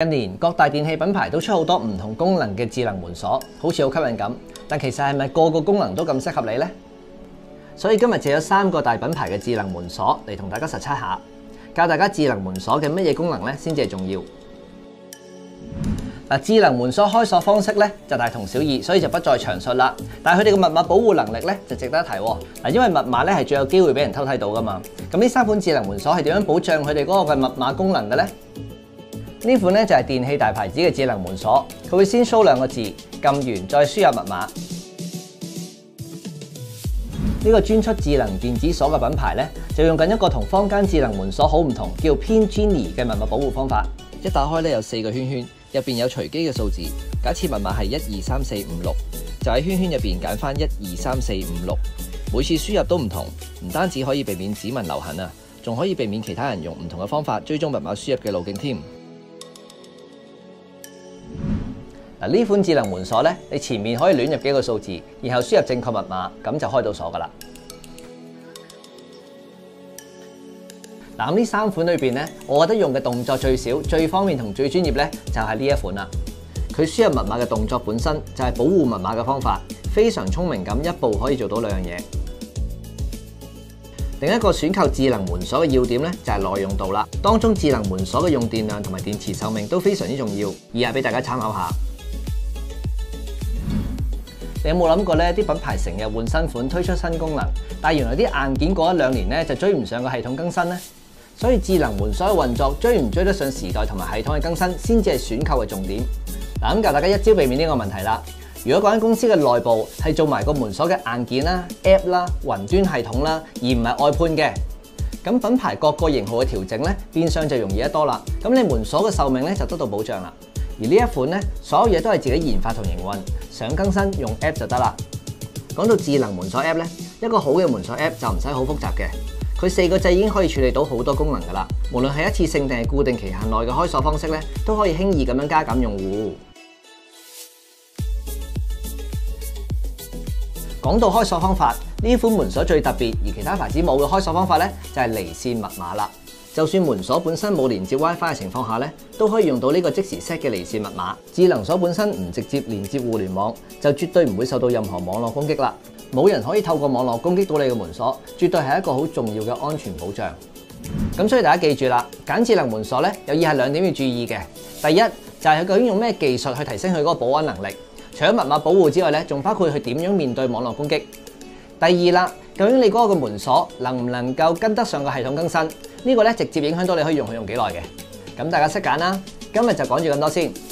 近年各大電器品牌都出好多唔同功能嘅智能門鎖，好似好吸引咁。但其實係咪個個功能都咁適合你呢？所以今日借咗三個大品牌嘅智能門鎖嚟同大家實測下，教大家智能門鎖嘅乜嘢功能咧先至係重要。嗱，智能門鎖開鎖方式咧就大同小異，所以就不再詳述啦。但系佢哋嘅密碼保護能力咧就值得一提。嗱，因為密碼咧係最有機會俾人偷睇到噶嘛。咁呢三款智能門鎖係點樣保障佢哋嗰個嘅密碼功能嘅咧？呢款咧就係電器大牌子嘅智能門鎖，佢會先 show 兩個字，撳完再輸入密碼。呢個專出智能電子鎖嘅品牌咧，就用緊一個同坊間智能門鎖好唔同，叫 Pin Genie 嘅密碼保護方法。一打開咧有四個圈圈，入邊有隨機嘅數字。假設密碼係一二三四五六，就喺圈圈入邊揀翻一二三四五六。每次輸入都唔同，唔單止可以避免指紋留痕啊，仲可以避免其他人用唔同嘅方法追蹤密碼輸入嘅路徑添。嗱，呢款智能門鎖咧，你前面可以亂入幾個數字，然後輸入正確密碼，咁就開到鎖噶啦。嗱，咁呢三款裏邊咧，我覺得用嘅動作最少、最方便同最專業咧，就係呢一款啦。佢輸入密碼嘅動作本身就係保護密碼嘅方法，非常聰明咁，一步可以做到兩樣嘢。另一個選購智能門鎖嘅要點咧，就係耐用度啦。當中智能門鎖嘅用電量同埋電池壽命都非常之重要，以下俾大家參考下。你有冇諗過咧？啲品牌成日換新款，推出新功能，但係原來啲硬件過一兩年咧就追唔上個系統更新咧。所以智能門鎖嘅運作追唔追得上時代同埋系統嘅更新，先至係選購嘅重點。嗱，咁教大家一招避免呢個問題啦。如果嗰間公司嘅內部係做埋個門鎖嘅硬件啦、App 啦、雲端系統啦，而唔係外判嘅，咁品牌各個型號嘅調整咧，變相就容易得多啦。咁你門鎖嘅壽命咧就得到保障啦。而呢一款咧，所有嘢都係自己研發同營運，想更新用 App 就得啦。講到智能門鎖 App 咧，一個好嘅門鎖 App 就唔使好複雜嘅，佢四個掣已經可以處理到好多功能噶啦。無論係一次性定係固定期限內嘅開鎖方式咧，都可以輕易咁樣加減用戶。講到開鎖方法，呢款門鎖最特別而其他牌子冇嘅開鎖方法咧，就係離線密碼啦。就算門鎖本身冇連接 WiFi 嘅情況下咧，都可以用到呢個即時 set 嘅離線密碼。智能鎖本身唔直接連接互聯網，就絕對唔會受到任何網絡攻擊啦。冇人可以透過網絡攻擊到你嘅門鎖，絕對係一個好重要嘅安全保障。咁所以大家記住啦，揀智能門鎖咧，有以下兩點要注意嘅。第一就係佢究竟用咩技術去提升佢嗰個保安能力。除咗密碼保護之外咧，仲包括佢點樣面對網絡攻擊。第二啦，究竟你嗰個門鎖能唔能夠跟得上個系統更新？呢個咧直接影響到你可以用佢用幾耐嘅。咁大家識揀啦。今日就講住咁多先。